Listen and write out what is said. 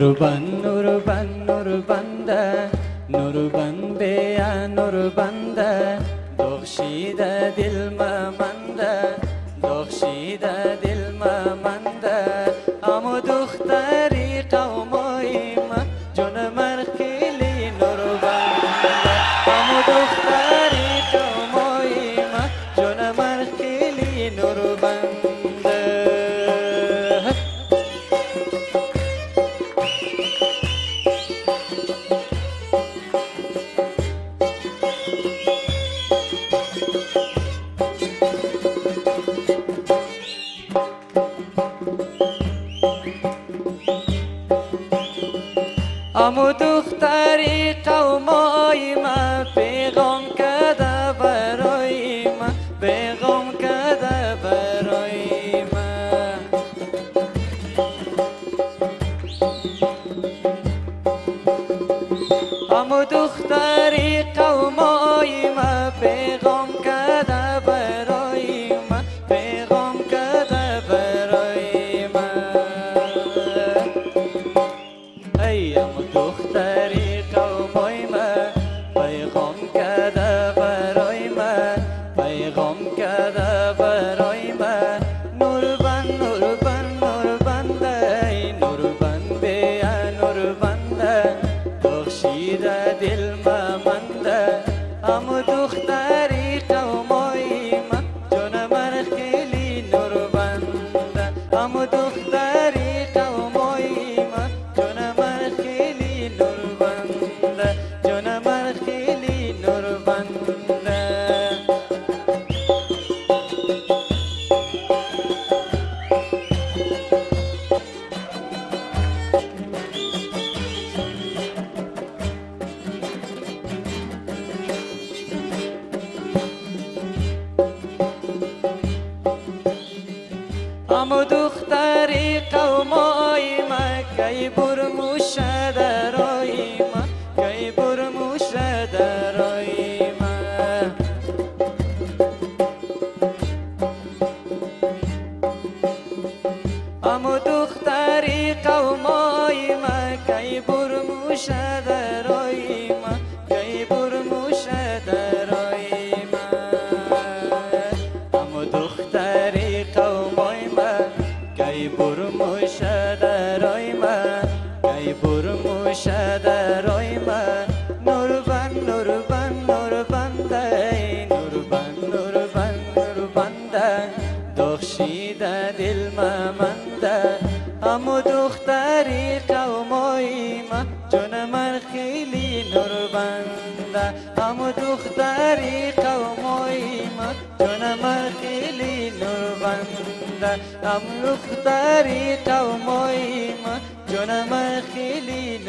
Nurban, Nurban, Nurbanda, Nurban beya Nurbanda, Doshida dilma ma امو دختری قومای ما پیغام کده برای ما پیغام کده برای ما. امو دختری قومای ما پیغام بخشیده دل ممنده ام امو دختری قومای ما کی برموش درای ما کی برموش درای ما امو دختری قومای ما کی برموش درای ما کی برموش درای ما امو دختری برموش درای ما نور بند نور بند نور بند ای نور دل ممنده امو دختری قومای ما جون من خیلی بنده امو دختری قومای ما جون من خیلی نور بنده امو دختری قومای ما جون من خیلی بنده